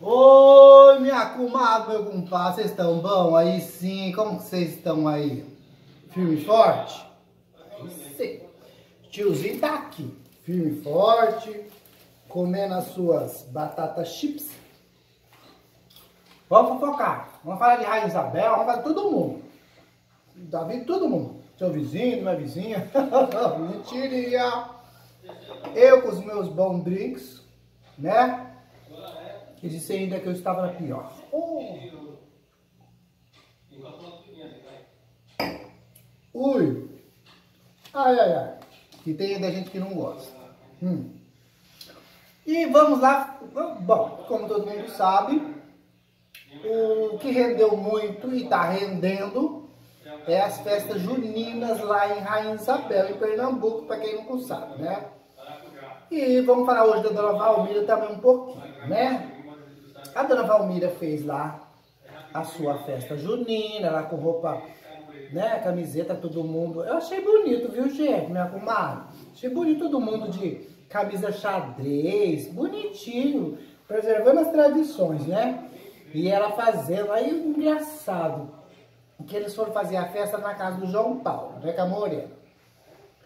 Oi, minha comadre, meu compadre, vocês estão bom? Aí sim, como vocês estão aí? Firme e forte? Sim. Tiozinho tá aqui, firme e forte, comendo as suas batatas chips. Vamos fofocar, vamos falar de Rainha Isabel, vamos falar de todo mundo. Davi, todo mundo. Seu vizinho, minha vizinha. Mentiria. Eu com os meus bons drinks, né? E disse ainda que eu estava na pior. Oh. Ui. Ai, ai, ai. E tem ainda gente que não gosta. Hum. E vamos lá. Bom, como todo mundo sabe, o que rendeu muito e está rendendo é as festas juninas lá em Rainha Isabel, em Pernambuco, para quem não sabe, né? E vamos falar hoje da Dona Valmira também um pouquinho, né? A Dona Valmira fez lá a sua festa junina, lá com roupa, né, camiseta, todo mundo. Eu achei bonito, viu, gente, minha comadre? Achei bonito todo mundo de camisa xadrez, bonitinho, preservando as tradições, né? E ela fazendo, aí engraçado, que eles foram fazer a festa na casa do João Paulo, né, com a Morena.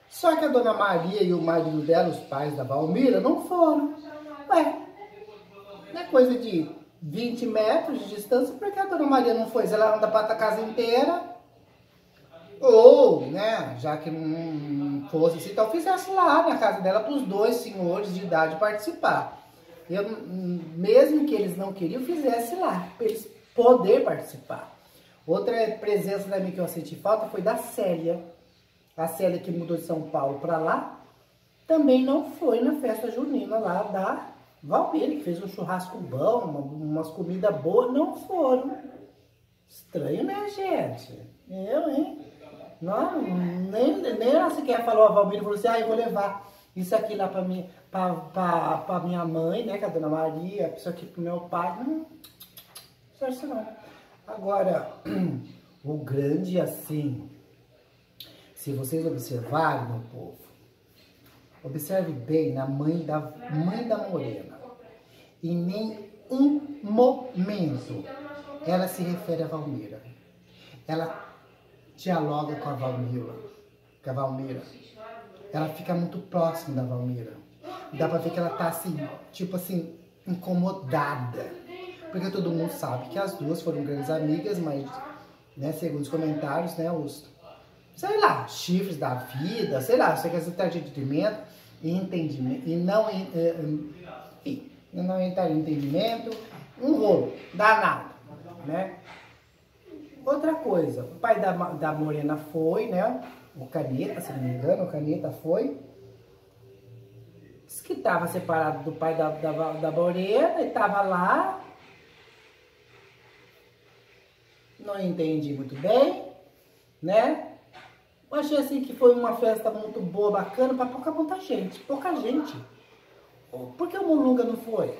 Só que a Dona Maria e o marido dela, os pais da Valmira, não foram. Ué, não é coisa de 20 metros de distância, porque a Dona Maria não foi? Anda para a casa inteira, ou, né, já que não fosse assim, então fizesse lá na casa dela para os dois senhores de idade participar. Eu, mesmo que eles não queriam, fizesse lá, para eles poder participar. Outra presença da mim que eu senti falta foi da Célia. A Célia que mudou de São Paulo para lá, também não foi na festa junina lá da Valmir, que fez um churrasco bom, uma, umas comidas boas, não foram. Estranho, né, gente? Eu, hein? Não, nem, nem ela sequer falou a Valmir, falou assim, ah, eu vou levar isso aqui lá pra minha, pra, pra, pra minha mãe, né, que é a Dona Maria, isso aqui pro meu pai. Não, não isso não. Agora, o grande assim, se vocês observarem, meu povo, observe bem na mãe da, mãe da Morena. Em nenhum momento ela se refere a Valmira. Ela dialoga com a Valmira. Com a Valmira. Ela fica muito próxima da Valmira. Dá pra ver que ela tá assim, tipo assim, incomodada porque todo mundo sabe que as duas foram grandes amigas, mas, né, segundo os comentários, né, os, sei lá, chifres da vida, sei lá, você quer de entendimento e entendimento, e não, eh, eh, enfim, não entrar em entendimento, um rolo danado, né. Outra coisa, o pai da, da Morena foi, né, o Caneta, se não me engano, o Caneta foi, disse que estava separado do pai da, da, da Morena e estava lá não entendi muito bem, né? Eu achei assim que foi uma festa muito boa, bacana, para pouca muita gente, pouca gente. Por que o Mulunga não foi?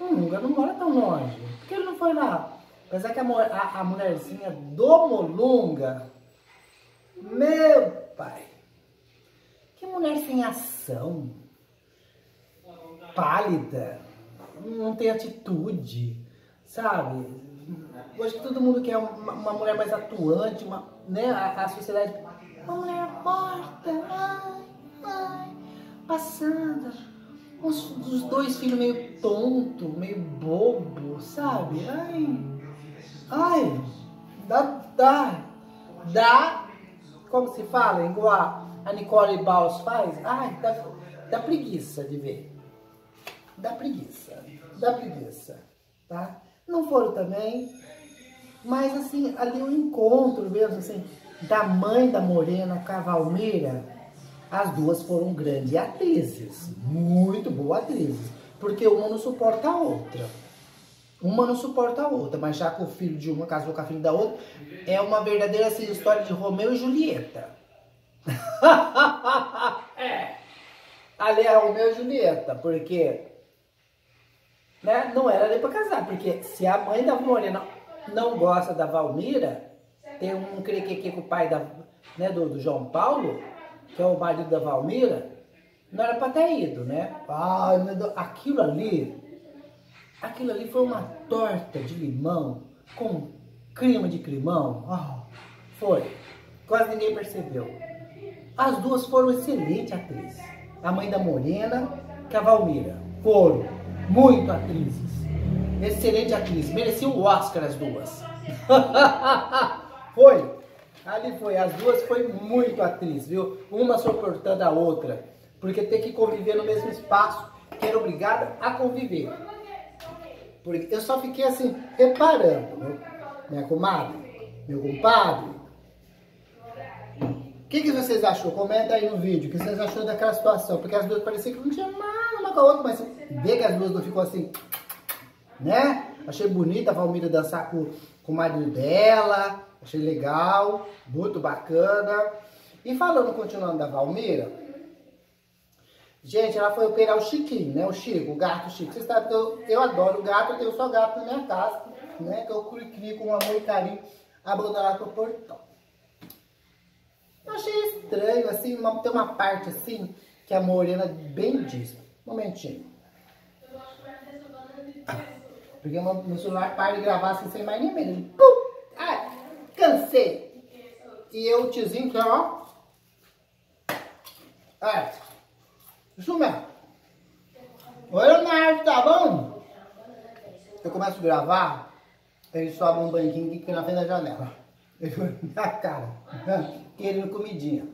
O Mulunga não mora tão longe. Por que ele não foi lá? Apesar que a, a, a mulherzinha do Molunga, meu pai, que mulher sem ação, pálida, não tem atitude, sabe? Eu acho que todo mundo quer uma, uma mulher mais atuante, uma, né? A, a, sociedade. Uma mulher morta, ai, ai, passando. Os, os dois filhos meio tonto, meio bobo, sabe? Ai, ai, dá, dá, dá, como se fala, igual a, Nicole Baus faz, ai, dá, dá preguiça de ver. Dá preguiça, dá preguiça, tá? Não foram também, mas assim, ali o um encontro mesmo, assim, da mãe da Morena com a Valmira, as duas foram grandes atrizes, muito boas atrizes, porque uma não suporta a outra. Uma não suporta a outra, mas já que o filho de uma casou com a filha da outra, é uma verdadeira assim, história de Romeu e Julieta. é. Ali é Romeu e Julieta, porque né, não era nem para casar, porque se a mãe da Morena não gosta da Valmira, tem um crequeque com o pai da, né, do, do, João Paulo, que é o marido da Valmira, não era para ter ido, né? Ai, aquilo ali, Aquilo ali foi uma torta de limão com crema de climão. Foi. Quase ninguém percebeu. As duas foram excelentes atrizes. A mãe da Morena e a Valmira. Foram muito atrizes. Excelente atriz. Mereciam o Oscar as duas. foi. Ali foi. As duas foi muito atriz, viu? Uma suportando a outra. Porque tem que conviver no mesmo espaço que era obrigada a conviver. Porque eu só fiquei assim, reparando, meu, minha comadre, meu compadre. O que, que vocês achou? Comenta aí no vídeo. O que vocês achou daquela situação? Porque as duas pareciam que não tinha nada uma com a outra, mas vê que as duas não ficou assim, né? Achei bonita a Valmira dançar com, com o marido dela. Achei legal, muito bacana. E falando, continuando da Valmira, Gente, ela foi operar o Chiquinho, né? O Chico, o gato Chico. Vocês sabem que eu, eu adoro gato, eu tenho só gato na minha casa, né? Que eu crio com amor e carinho, abandonado pro portão. Eu achei estranho, assim, uma, tem uma parte assim, que a Morena bem diz. Momentinho. Porque meu, celular para de gravar assim, sem mais nem menos. Pum! Ai, cansei. E eu, o tiozinho, que é, ó. Ai, isso mesmo. Oi, Leonardo, tá bom? Eu começo a gravar, ele sobe um banquinho aqui na frente da janela. Ele na cara, querendo comidinha.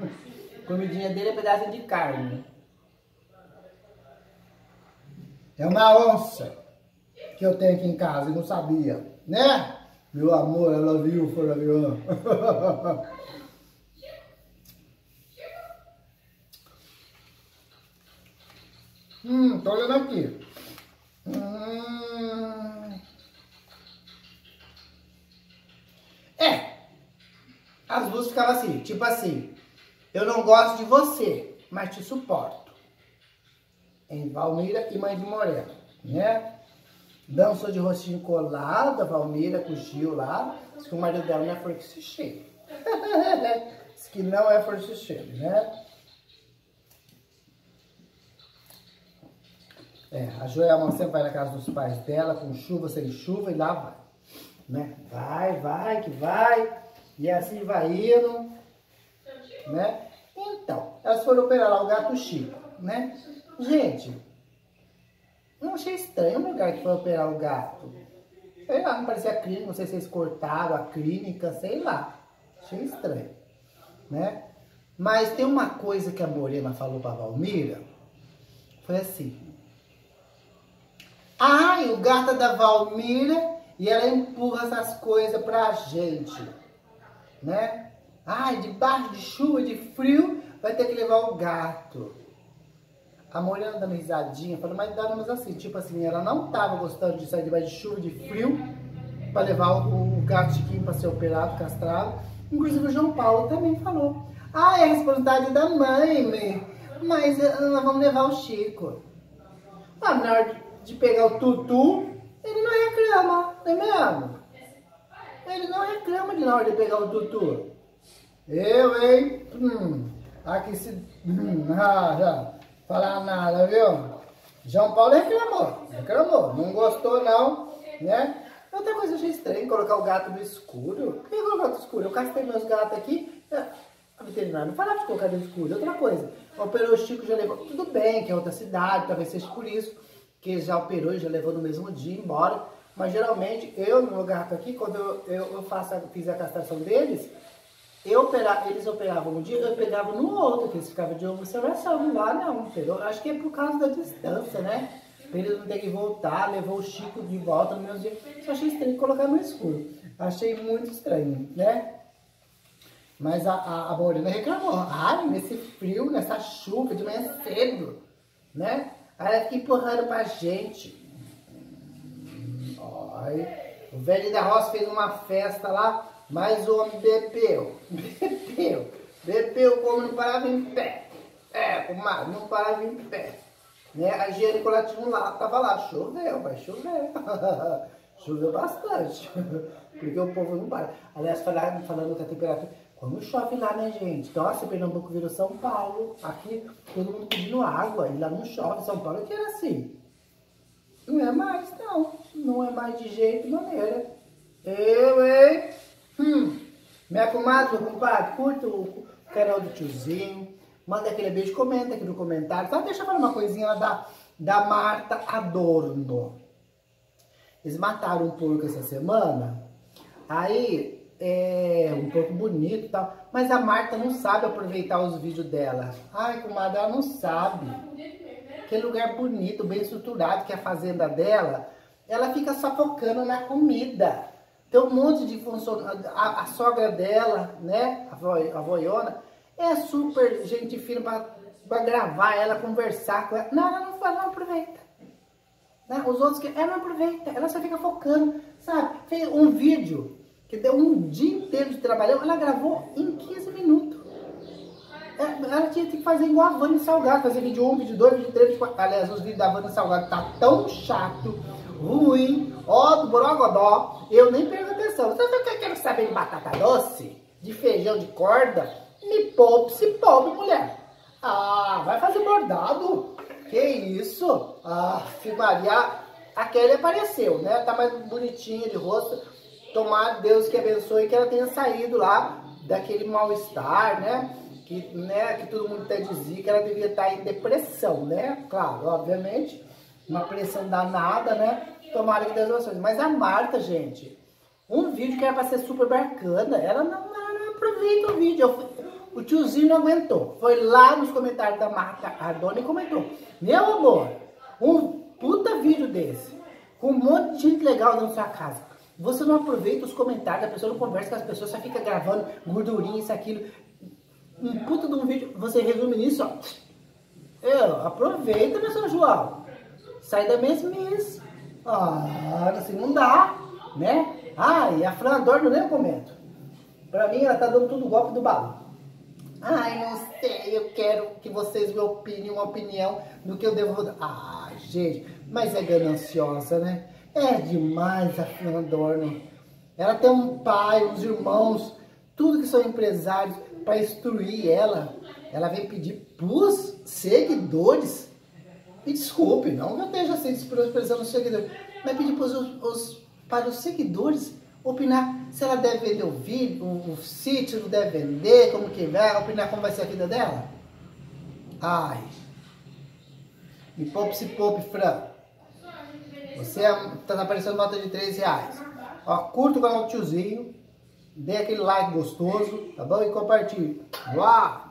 comidinha dele é pedaço de carne. É uma onça que eu tenho aqui em casa e não sabia, né? Meu amor, ela viu o furacão. Hum, tô olhando aqui. Hum. É. As duas ficavam assim, tipo assim. Eu não gosto de você, mas te suporto. Em Valmira e Mãe de Morena, né? Dançou de rostinho colado, a com Gil lá. Diz que o marido dela não é forte cheio. Diz que não é forte cheio, né? É, a Joelma sempre vai na casa dos pais dela, com chuva, sem chuva, e lá vai. Né? Vai, vai, que vai. E assim vai indo. Né? Então, elas foram operar lá o gato Chico, né? Gente, não achei estranho o lugar que foi operar o gato. Sei lá, não parecia clínica, não sei se eles cortaram a clínica, sei lá. Achei estranho, né? Mas tem uma coisa que a Morena falou pra Valmira, foi assim, Ai, o gato é da Valmira e ela empurra essas coisas pra gente, né? Ai, debaixo de chuva, de frio, vai ter que levar o gato. A Morena dando risadinha, falando, mas damos assim, tipo assim, ela não tava gostando de sair debaixo de chuva, de frio, para levar o, o gato Chiquinho para ser operado, castrado. Inclusive o João Paulo também falou. Ah, é a responsabilidade da mãe, mas eh, nós vamos levar o Chico. Ah, na hora de pegar o tutu, ele não reclama, não é mesmo? Ele não reclama de na hora de pegar o tutu. Eu, hein? Hum, aqui se... Hum, ah, já, falar nada, viu? João Paulo reclamou, reclamou, não gostou não, né? Outra coisa, eu achei colocar o gato no escuro. Por que colocar no escuro? Eu castrei meus gatos aqui, é, a veterinária não falava de colocar no escuro. Outra coisa, operou o Chico, já levou, tudo bem, que é outra cidade, talvez seja por isso que já operou e já levou no mesmo dia embora. Mas geralmente, eu no meu gato aqui, quando eu, eu, eu faço, fiz a castração deles, eu opera, eles operavam um dia, eu pegava no outro, que eles ficavam de observação. Lá não, entendeu? Acho que é por causa da distância, né? Pra eles não terem que voltar, levou o Chico de volta no mesmo dia. Só achei estranho colocar no escuro. Achei muito estranho, né? Mas a, a, a Morena reclamou. Ai, nesse frio, nessa chuva de manhã cedo, né? Aí ela fica empurrando pra gente. O velho da roça fez uma festa lá, mas o homem bebeu. Bebeu. Bebeu como não parava em pé. É, comadre, não parava em pé. Né? A higiene coletiva lá, tava lá, choveu, vai chover. choveu bastante. Porque o povo não para. Aliás, falando, falando que a temperatura. Quando chove lá, né, gente? Nossa, Pernambuco virou São Paulo. Aqui, todo mundo pedindo água. E lá não chove. São Paulo que era assim. Não é mais. não é mais de jeito e maneira. Eu, hein? Hum. Minha comadre, meu compadre, curta o canal do tiozinho. Manda aquele beijo, comenta aqui no comentário. Só deixa eu falar uma coisinha lá da, da Marta Adorno. Eles mataram um porco essa semana. Aí, é um porco bonito e tal. Mas a Marta não sabe aproveitar os vídeos dela. Ai, comadre, ela não sabe. Aquele lugar bonito, bem estruturado, que é a fazenda dela, ela fica só focando na comida. Tem um monte de funcionários. A, a, sogra dela, né? A, vo, a voiona, é super gente fina para gravar ela, conversar com ela. Não, ela não faz, não aproveita. Né? Os outros que ela não aproveita, ela só fica focando, sabe? Fez um vídeo que deu um dia inteiro de trabalho, ela gravou em 15 minutos. É, ela tinha que fazer igual a Vânia Salgado, fazer vídeo 1, vídeo 2, vídeo 3, vídeo 4. Aliás, os vídeos da Vânia Salgado tá tão chato, ruim, ó, do Borogodó, eu nem perco atenção. Você quer saber de batata doce? De feijão de corda? Me poupe, se poupe, mulher. Ah, vai fazer bordado? Que isso? Ah, Maria, Kelly apareceu, né? Tá mais bonitinha de rosto. Tomar Deus que abençoe que ela tenha saído lá daquele mal-estar, né? Que, né, que todo mundo até dizia que ela devia estar em depressão, né? Claro, obviamente, uma pressão danada, né? Tomara que Deus abençoe. Mas a Marta, gente, um vídeo que era pra ser super bacana, ela não, não, não aproveita o vídeo. Eu, o tiozinho não aguentou. Foi lá nos comentários da Marta Ardona e comentou. Meu amor, um puta vídeo desse, com um monte de gente legal dentro da sua casa. Você não aproveita os comentários, a pessoa não conversa com as pessoas, só fica gravando gordurinha, isso, aquilo. Um puta de um vídeo, você resume nisso, ó. Eu, aproveita, meu São João. Sai da mesmice. Ah, assim não dá, né? Ah, e a Fran Adorno nem comento. Pra mim, ela tá dando tudo golpe do balão. Ai, não sei, eu quero que vocês me opinem uma opinião do que eu devo... Ai, gente, mas é gananciosa, né? É demais a Fran Adorno. Ela tem um pai, uns irmãos, tudo que são empresários, para instruir ela. Ela vem pedir pros seguidores. Me desculpe, não eu esteja assim expressando os seguidores, mas pedir pros, os, para os seguidores opinar se ela deve vender o vídeo, o, o sítio, não deve vender, como que vai, opinar como vai ser a vida dela. Ai. Me poupe, se poupe, Fran. Você está é, aparecendo nota de 3 reais. Ó, curta o canal do tiozinho. Dê aquele like gostoso, tá bom? E compartilhe. Uau!